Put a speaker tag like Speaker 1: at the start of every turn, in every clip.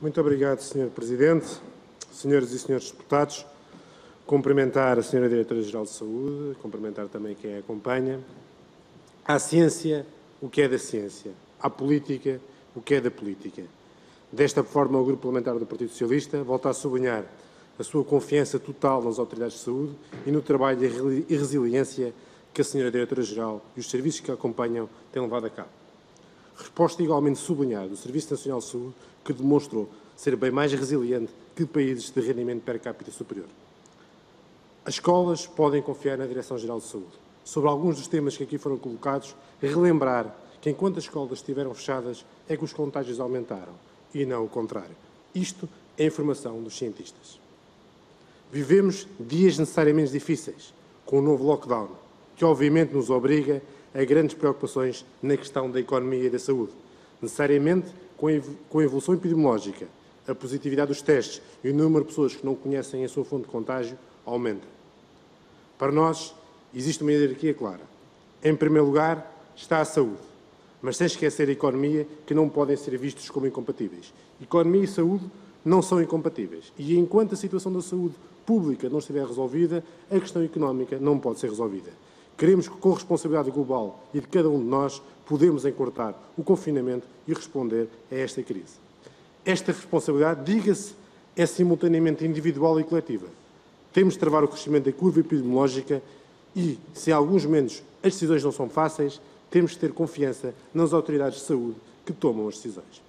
Speaker 1: Muito obrigado, Sr. Presidente. Senhoras e senhores deputados, cumprimentar a Sra. Diretora-Geral de Saúde, cumprimentar também quem a acompanha. À ciência, o que é da ciência. À política, o que é da política. Desta forma, o Grupo Parlamentar do Partido Socialista volta a sublinhar a sua confiança total nas autoridades de saúde e no trabalho e resiliência que a Sra. Diretora-Geral e os serviços que a acompanham têm levado a cabo. Resposta igualmente sublinhada do Serviço Nacional de Saúde, que demonstrou ser bem mais resiliente que países de rendimento per capita superior. As escolas podem confiar na Direção-Geral de Saúde. Sobre alguns dos temas que aqui foram colocados, relembrar que enquanto as escolas estiveram fechadas é que os contágios aumentaram e não o contrário. Isto é informação dos cientistas. Vivemos dias necessariamente difíceis, com o novo lockdown, que obviamente nos obriga a grandes preocupações na questão da economia e da saúde. Necessariamente com a evolução epidemiológica, a positividade dos testes e o número de pessoas que não conhecem a sua fonte de contágio aumenta. Para nós, existe uma hierarquia clara. Em primeiro lugar, está a saúde, mas sem esquecer a economia, que não podem ser vistos como incompatíveis. Economia e saúde não são incompatíveis. E enquanto a situação da saúde pública não estiver resolvida, a questão económica não pode ser resolvida. Queremos que, com responsabilidade global e de cada um de nós, podemos encurtar o confinamento e responder a esta crise. Esta responsabilidade, diga-se, é simultaneamente individual e coletiva. Temos de travar o crescimento da curva epidemiológica e, se em alguns momentos as decisões não são fáceis, temos de ter confiança nas autoridades de saúde que tomam as decisões.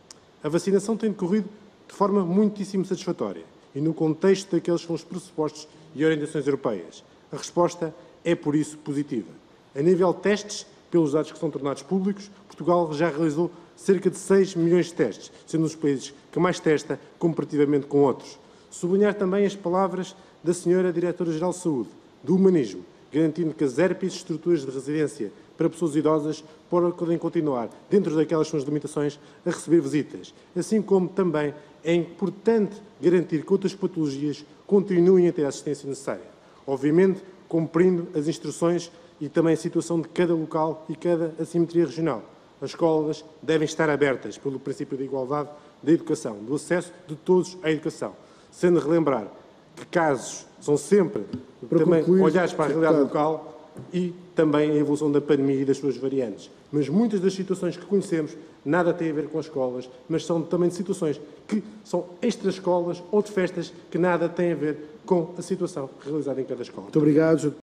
Speaker 1: A vacinação tem decorrido de forma muitíssimo satisfatória e no contexto daqueles que são os pressupostos e orientações europeias. A resposta é, por isso, positiva. A nível de testes, pelos dados que são tornados públicos, Portugal já realizou cerca de 6 milhões de testes, sendo um dos países que mais testa comparativamente com outros. Sublinhar também as palavras da senhora Diretora-Geral de Saúde, do humanismo, garantindo que as ERPs, estruturas de residência para pessoas idosas, podem continuar, dentro daquelas suas limitações, a receber visitas. Assim como também é importante garantir que outras patologias continuem a ter a assistência necessária. Obviamente, cumprindo as instruções e também a situação de cada local e cada assimetria regional. As escolas devem estar abertas pelo princípio da igualdade da educação, do acesso de todos à educação, sendo relembrar que casos são sempre para também concluir, olhados para a realidade local e também a evolução da pandemia e das suas variantes. Mas muitas das situações que conhecemos nada têm a ver com as escolas, mas são também de situações que são extra-escolas ou de festas que nada têm a ver com a situação realizada em cada escola.
Speaker 2: Muito obrigado.